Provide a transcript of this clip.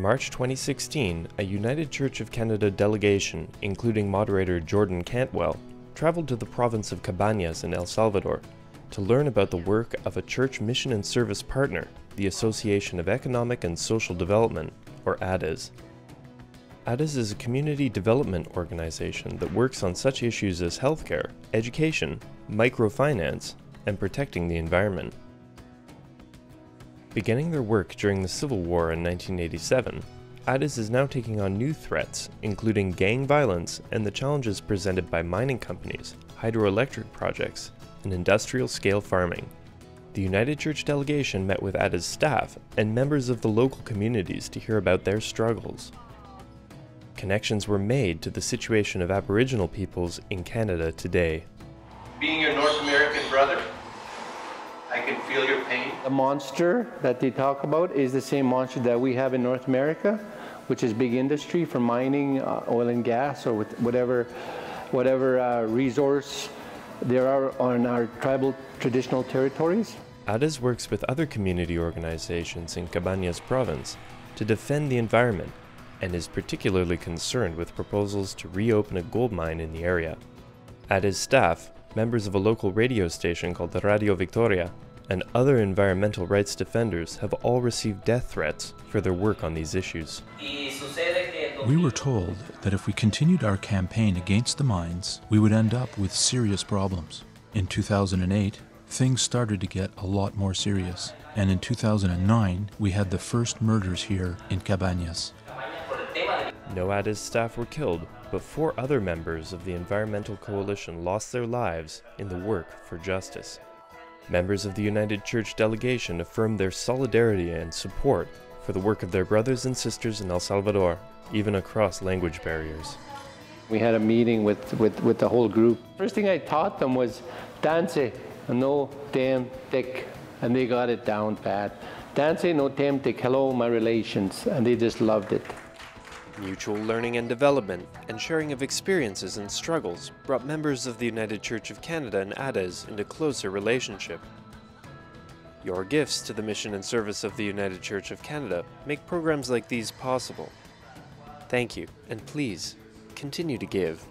March 2016, a United Church of Canada delegation, including moderator Jordan Cantwell, traveled to the province of Cabañas in El Salvador to learn about the work of a church mission and service partner, the Association of Economic and Social Development, or ADES. ADES is a community development organization that works on such issues as healthcare, education, microfinance, and protecting the environment. Beginning their work during the Civil War in 1987, ADES is now taking on new threats, including gang violence and the challenges presented by mining companies, hydroelectric projects, and industrial scale farming. The United Church delegation met with ADES staff and members of the local communities to hear about their struggles. Connections were made to the situation of Aboriginal peoples in Canada today. Being your North American can feel your pain. The monster that they talk about is the same monster that we have in North America, which is big industry for mining, uh, oil and gas, or with whatever, whatever uh, resource there are on our tribal traditional territories. ADES works with other community organizations in Cabañas province to defend the environment and is particularly concerned with proposals to reopen a gold mine in the area. ADES staff, members of a local radio station called Radio Victoria, and other environmental rights defenders have all received death threats for their work on these issues. We were told that if we continued our campaign against the mines, we would end up with serious problems. In 2008, things started to get a lot more serious, and in 2009, we had the first murders here in Cabañas. No ADES staff were killed, but four other members of the Environmental Coalition lost their lives in the work for justice. Members of the United Church delegation affirmed their solidarity and support for the work of their brothers and sisters in El Salvador, even across language barriers. We had a meeting with, with, with the whole group. First thing I taught them was dance, no damn dick, and they got it down pat. Dance, no damn dick, hello my relations, and they just loved it. Mutual learning and development and sharing of experiences and struggles brought members of the United Church of Canada and ADES into closer relationship. Your gifts to the mission and service of the United Church of Canada make programs like these possible. Thank you, and please, continue to give.